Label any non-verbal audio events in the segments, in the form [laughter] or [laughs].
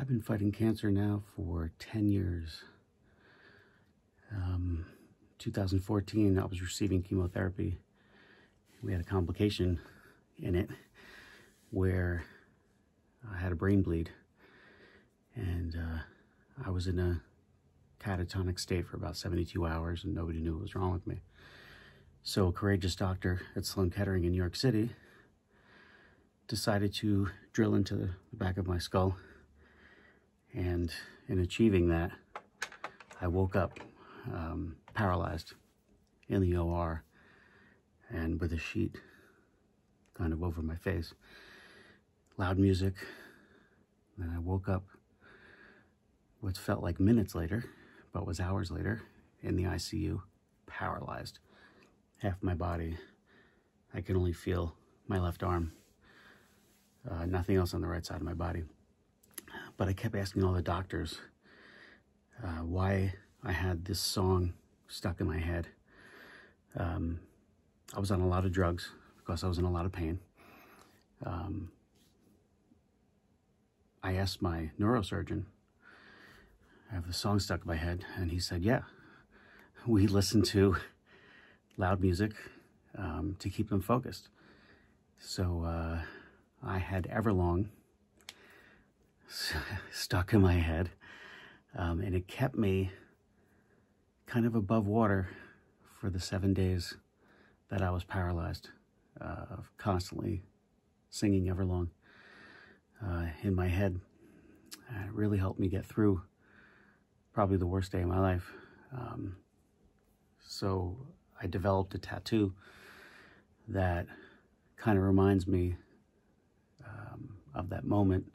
I've been fighting cancer now for 10 years. Um, 2014, I was receiving chemotherapy. We had a complication in it where I had a brain bleed and uh, I was in a catatonic state for about 72 hours and nobody knew what was wrong with me. So a courageous doctor at Sloan Kettering in New York City decided to drill into the back of my skull and in achieving that, I woke up um, paralyzed in the OR and with a sheet kind of over my face. Loud music. Then I woke up what felt like minutes later, but was hours later in the ICU, paralyzed. Half my body. I can only feel my left arm. Uh, nothing else on the right side of my body. But I kept asking all the doctors uh, why I had this song stuck in my head. Um, I was on a lot of drugs because I was in a lot of pain. Um, I asked my neurosurgeon, I have the song stuck in my head, and he said, yeah, [laughs] we listen to loud music um, to keep them focused. So uh, I had Everlong [laughs] stuck in my head, um, and it kept me kind of above water for the seven days that I was paralyzed, uh, constantly singing Everlong uh, in my head. It really helped me get through probably the worst day of my life. Um, so I developed a tattoo that kind of reminds me um, of that moment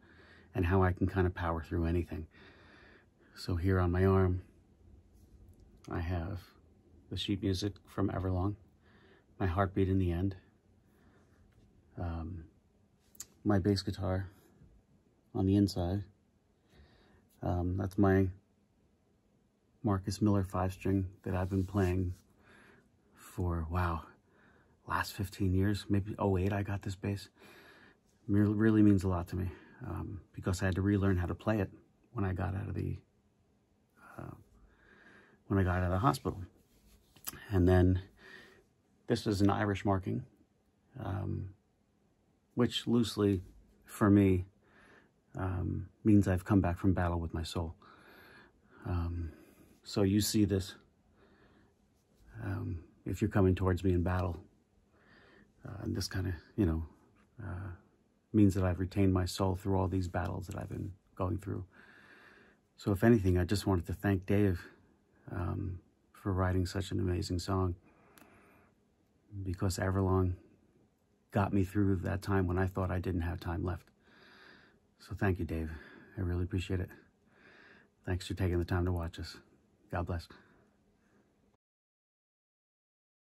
and how I can kind of power through anything. So here on my arm, I have the sheet music from Everlong, my heartbeat in the end, um, my bass guitar on the inside. Um, that's my Marcus Miller five string that I've been playing for, wow, last 15 years, maybe 08 I got this bass. Really means a lot to me um, because I had to relearn how to play it when I got out of the uh, when I got out of the hospital. And then this is an Irish marking, um, which loosely, for me, um, means I've come back from battle with my soul. Um, so you see this um, if you're coming towards me in battle. Uh, and this kind of, you know, uh, means that I've retained my soul through all these battles that I've been going through. So if anything, I just wanted to thank Dave um, for writing such an amazing song because Everlong got me through that time when I thought I didn't have time left. So thank you, Dave. I really appreciate it. Thanks for taking the time to watch us. God bless.